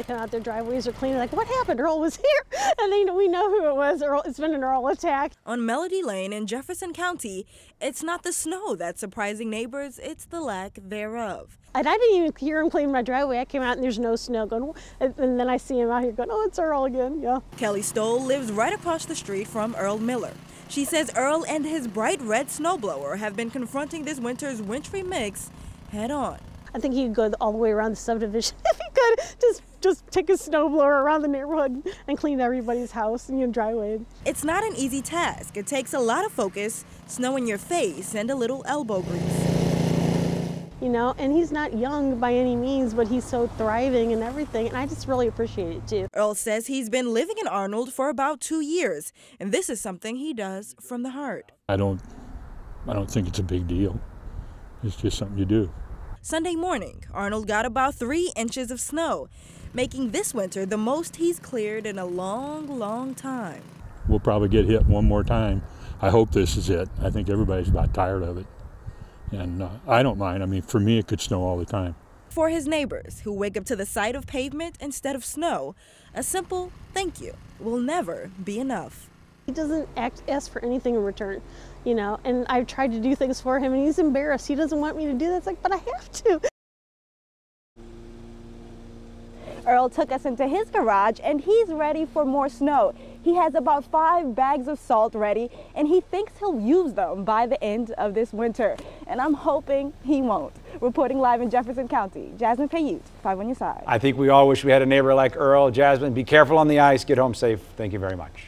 They come out their driveways are clean. Like, what happened? Earl was here. And they, we know who it was. Earl, it's been an Earl attack. On Melody Lane in Jefferson County, it's not the snow that's surprising neighbors, it's the lack thereof. And I didn't even hear him clean my driveway. I came out and there's no snow going, and then I see him out here going, oh, it's Earl again. Yeah. Kelly Stoll lives right across the street from Earl Miller. She says Earl and his bright red snowblower have been confronting this winter's wintry mix head on. I think he could go all the way around the subdivision if he could. Just just take a snowblower around the neighborhood and clean everybody's house and your driveway. It's not an easy task. It takes a lot of focus, snow in your face, and a little elbow grease. You know, and he's not young by any means, but he's so thriving and everything, and I just really appreciate it too. Earl says he's been living in Arnold for about two years, and this is something he does from the heart. I don't, I don't think it's a big deal. It's just something you do. Sunday morning, Arnold got about three inches of snow, making this winter the most he's cleared in a long, long time. We'll probably get hit one more time. I hope this is it. I think everybody's about tired of it. And uh, I don't mind. I mean, for me, it could snow all the time. For his neighbors who wake up to the sight of pavement instead of snow, a simple thank you will never be enough. He doesn't act, ask for anything in return, you know, and I've tried to do things for him and he's embarrassed. He doesn't want me to do that. It's like, but I have to. Earl took us into his garage and he's ready for more snow. He has about five bags of salt ready and he thinks he'll use them by the end of this winter. And I'm hoping he won't. Reporting live in Jefferson County, Jasmine Payute, 5 on your side. I think we all wish we had a neighbor like Earl. Jasmine, be careful on the ice. Get home safe. Thank you very much.